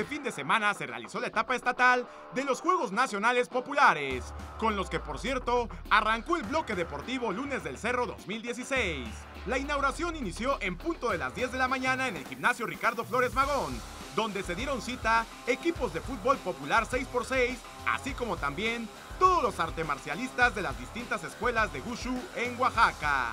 Este fin de semana se realizó la etapa estatal de los Juegos Nacionales Populares, con los que por cierto arrancó el bloque deportivo lunes del Cerro 2016. La inauguración inició en punto de las 10 de la mañana en el gimnasio Ricardo Flores Magón, donde se dieron cita equipos de fútbol popular 6x6, así como también todos los artemarcialistas de las distintas escuelas de Gushu en Oaxaca.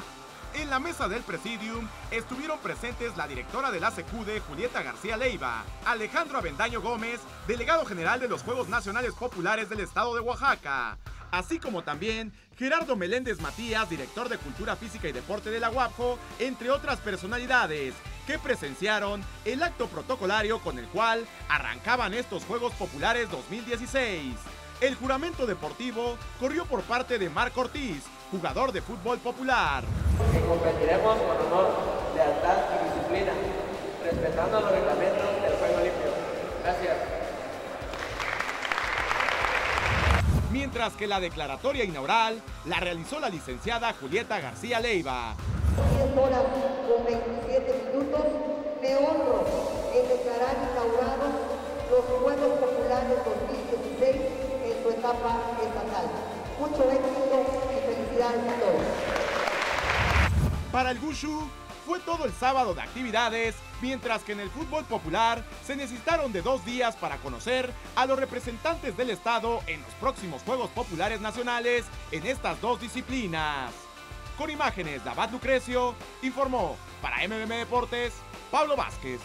En la mesa del presidium estuvieron presentes la directora de la SECUDE, Julieta García Leiva, Alejandro Avendaño Gómez, delegado general de los Juegos Nacionales Populares del Estado de Oaxaca, así como también Gerardo Meléndez Matías, director de Cultura Física y Deporte de la UAPJO, entre otras personalidades que presenciaron el acto protocolario con el cual arrancaban estos Juegos Populares 2016. El juramento deportivo corrió por parte de Marco Ortiz, jugador de fútbol popular. Que competiremos con honor, lealtad y disciplina, respetando los reglamentos del juego limpio. Gracias. Mientras que la declaratoria inaugural la realizó la licenciada Julieta García Leiva. 10 horas con 27 minutos, me honro en declarar inaugurados los Juegos Populares 2016 en su etapa estatal. Mucho éxito y felicidades a todos. Para el Gushu fue todo el sábado de actividades, mientras que en el fútbol popular se necesitaron de dos días para conocer a los representantes del estado en los próximos Juegos Populares Nacionales en estas dos disciplinas. Con imágenes de Abad Lucrecio, informó para MMM Deportes Pablo Vázquez.